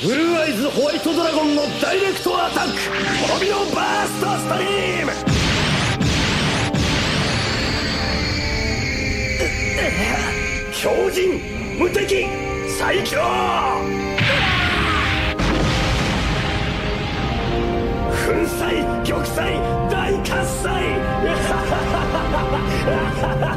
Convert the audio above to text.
ブルーアイズホワイトドラゴンのダイレクトアタック!滅ビのバーストストリーム!強靭無敵最強!粉砕玉砕大喝采!